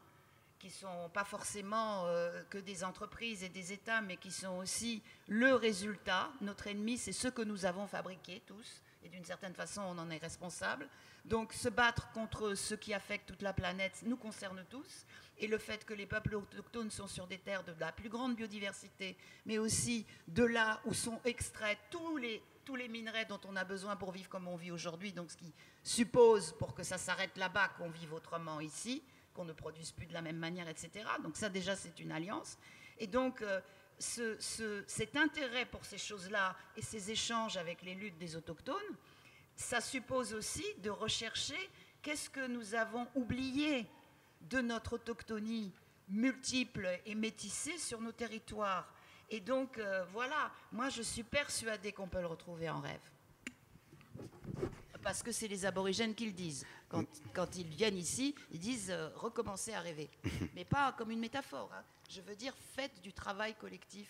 qui sont pas forcément euh, que des entreprises et des États, mais qui sont aussi le résultat. Notre ennemi, c'est ce que nous avons fabriqué tous, et d'une certaine façon, on en est responsable. Donc, se battre contre ce qui affecte toute la planète nous concerne tous. Et le fait que les peuples autochtones sont sur des terres de la plus grande biodiversité, mais aussi de là où sont extraits tous les, tous les minerais dont on a besoin pour vivre comme on vit aujourd'hui, donc ce qui suppose, pour que ça s'arrête là-bas, qu'on vive autrement ici, qu'on ne produise plus de la même manière, etc. Donc ça déjà c'est une alliance. Et donc euh, cet intérêt pour ces choses-là et ces échanges avec les luttes des autochtones, ça suppose aussi de rechercher qu'est-ce que nous avons oublié de notre autochtonie multiple et métissée sur nos territoires. Et donc euh, voilà, moi je suis persuadée qu'on peut le retrouver en rêve parce que c'est les aborigènes qui le disent. Quand, quand ils viennent ici, ils disent euh, recommencer à rêver. Mais pas comme une métaphore. Hein. Je veux dire, faites du travail collectif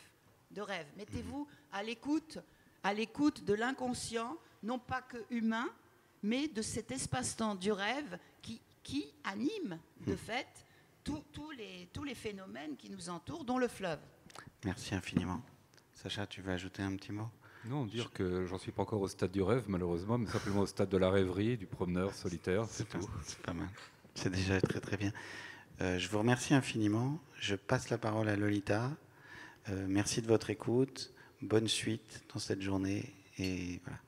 de rêve. Mettez-vous à l'écoute, à l'écoute de l'inconscient, non pas que humain, mais de cet espace-temps du rêve qui, qui anime, de fait, tous les, tous les phénomènes qui nous entourent, dont le fleuve. Merci infiniment. Sacha, tu veux ajouter un petit mot? Non, dire que j'en suis pas encore au stade du rêve, malheureusement, mais simplement au stade de la rêverie, du promeneur solitaire, c'est tout. C'est pas mal. C'est déjà très très bien. Euh, je vous remercie infiniment. Je passe la parole à Lolita. Euh, merci de votre écoute. Bonne suite dans cette journée. Et voilà.